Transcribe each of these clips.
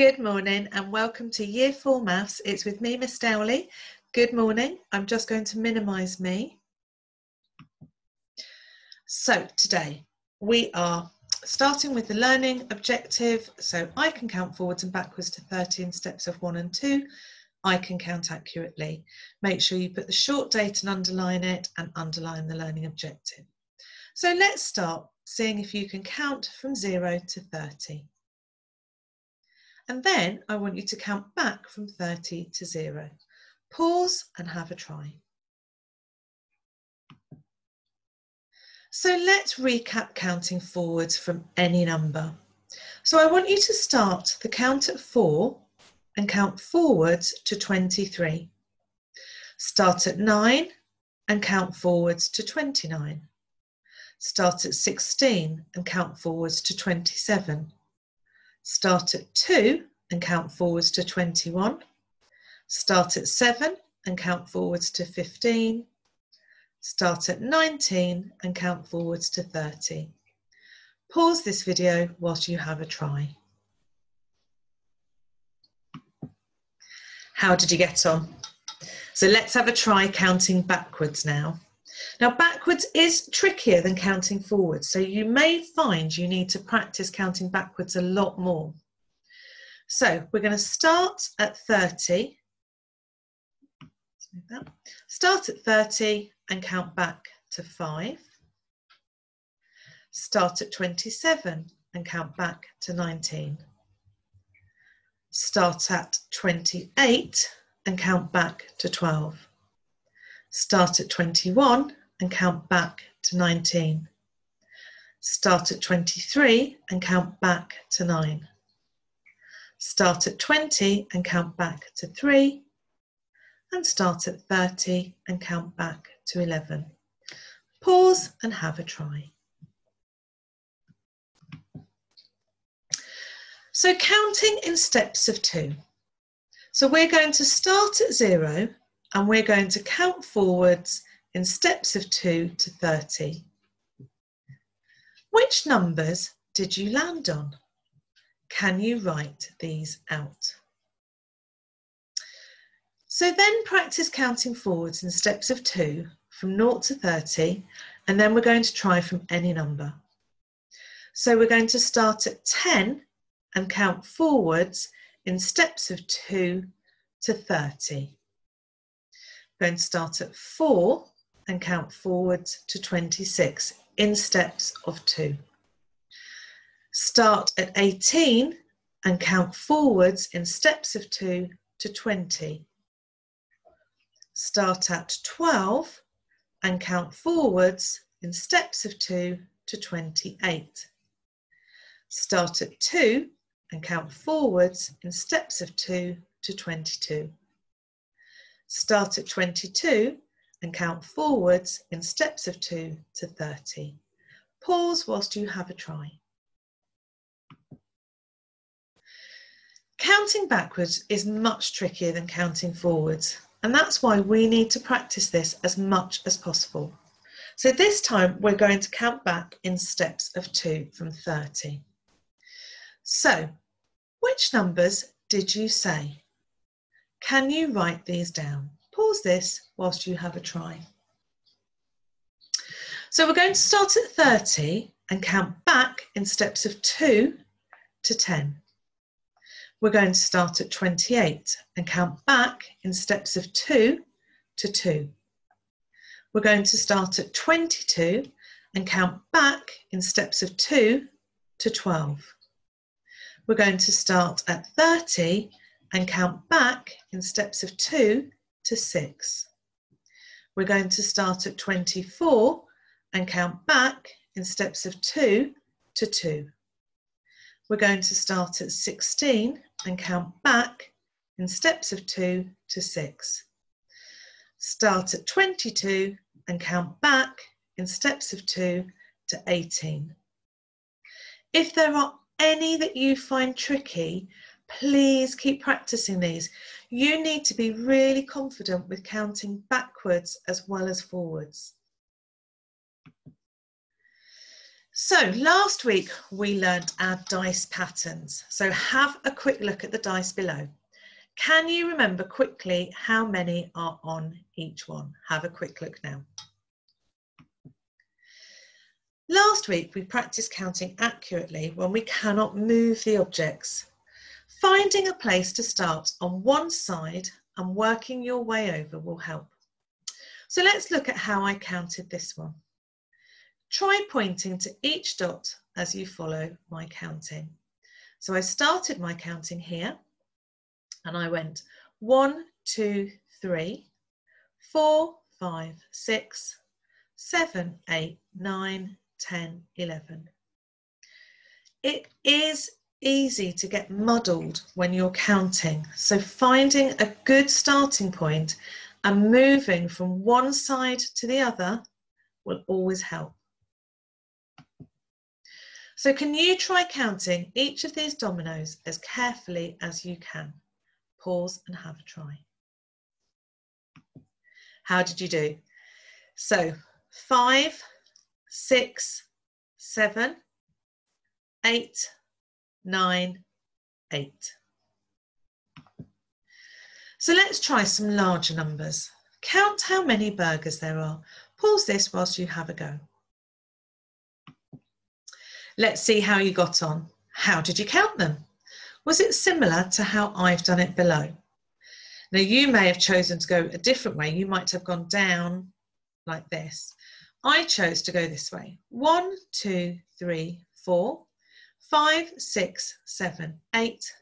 Good morning and welcome to Year 4 Maths. It's with me, Miss Dowley. Good morning. I'm just going to minimise me. So today we are starting with the learning objective. So I can count forwards and backwards to 13 steps of 1 and 2. I can count accurately. Make sure you put the short date and underline it and underline the learning objective. So let's start seeing if you can count from 0 to 30. And then I want you to count back from 30 to zero. Pause and have a try. So let's recap counting forwards from any number. So I want you to start the count at four and count forwards to 23. Start at nine and count forwards to 29. Start at 16 and count forwards to 27. Start at 2 and count forwards to 21. Start at 7 and count forwards to 15. Start at 19 and count forwards to 30. Pause this video whilst you have a try. How did you get on? So let's have a try counting backwards now. Now, backwards is trickier than counting forwards, so you may find you need to practice counting backwards a lot more. So we're going to start at 30. Start at 30 and count back to 5. Start at 27 and count back to 19. Start at 28 and count back to 12. Start at 21 and count back to 19. Start at 23 and count back to 9. Start at 20 and count back to 3. And start at 30 and count back to 11. Pause and have a try. So counting in steps of two. So we're going to start at zero and we're going to count forwards in steps of 2 to 30. Which numbers did you land on? Can you write these out? So then practice counting forwards in steps of 2 from 0 to 30 and then we're going to try from any number. So we're going to start at 10 and count forwards in steps of 2 to 30. Going to start at 4 and count forwards to 26 in steps of two. Start at 18 and count forwards in steps of two to 20. Start at 12 and count forwards in steps of two to 28. Start at 2 and count forwards in steps of 2 to 22. Start at 22 and count forwards in steps of 2 to 30. Pause whilst you have a try. Counting backwards is much trickier than counting forwards, and that's why we need to practice this as much as possible. So this time we're going to count back in steps of 2 from 30. So, which numbers did you say? Can you write these down? pause this whilst you have a try. So we're going to start at 30 and count back in steps of 2 to 10. We're going to start at 28 and count back in steps of 2 to 2. We're going to start at 22 and count back in steps of 2 to 12. We're going to start at 30 and count back in steps of 2 to 6. We're going to start at 24 and count back in steps of 2 to 2. We're going to start at 16 and count back in steps of 2 to 6. Start at 22 and count back in steps of 2 to 18. If there are any that you find tricky, please keep practicing these. You need to be really confident with counting backwards as well as forwards. So last week we learnt our dice patterns. So have a quick look at the dice below. Can you remember quickly how many are on each one? Have a quick look now. Last week we practiced counting accurately when we cannot move the objects. Finding a place to start on one side and working your way over will help. So let's look at how I counted this one. Try pointing to each dot as you follow my counting. So I started my counting here and I went one, two, three, four, five, six, seven, eight, nine, 10, 11. It is easy to get muddled when you're counting. So finding a good starting point and moving from one side to the other will always help. So can you try counting each of these dominoes as carefully as you can? Pause and have a try. How did you do? So five, six, seven, eight, nine, eight. So let's try some larger numbers. Count how many burgers there are. Pause this whilst you have a go. Let's see how you got on. How did you count them? Was it similar to how I've done it below? Now you may have chosen to go a different way. You might have gone down like this. I chose to go this way. One, two, three, four, five, six, seven, eight,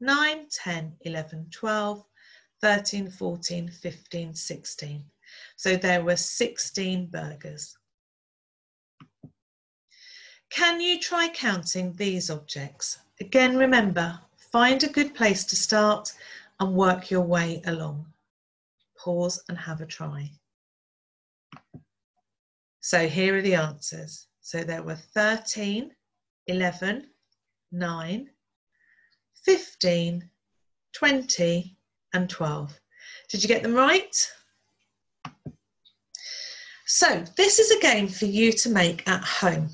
nine, 10, 11, 12, 13, 14, 15, 16. So there were 16 burgers. Can you try counting these objects? Again, remember, find a good place to start and work your way along. Pause and have a try. So here are the answers. So there were 13, 11, 9, 15, 20 and 12. Did you get them right? So this is a game for you to make at home.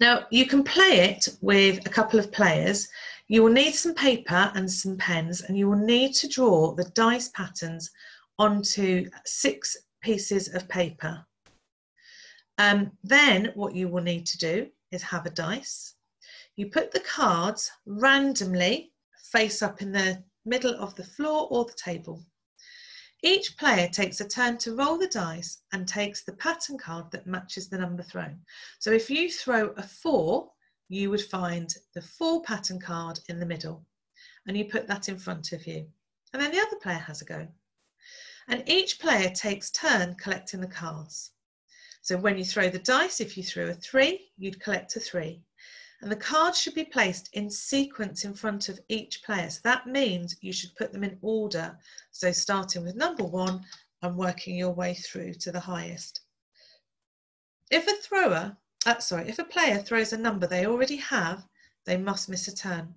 Now, you can play it with a couple of players. You will need some paper and some pens, and you will need to draw the dice patterns onto six pieces of paper. Um, then what you will need to do is have a dice. You put the cards randomly face up in the middle of the floor or the table. Each player takes a turn to roll the dice and takes the pattern card that matches the number thrown. So if you throw a four, you would find the four pattern card in the middle and you put that in front of you. And then the other player has a go. And each player takes turn collecting the cards. So when you throw the dice, if you threw a three, you'd collect a three and the cards should be placed in sequence in front of each player. So that means you should put them in order. So starting with number one and working your way through to the highest. If a thrower, uh, sorry, if a player throws a number they already have, they must miss a turn.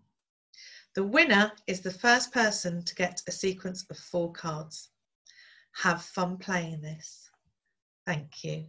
The winner is the first person to get a sequence of four cards. Have fun playing this. Thank you.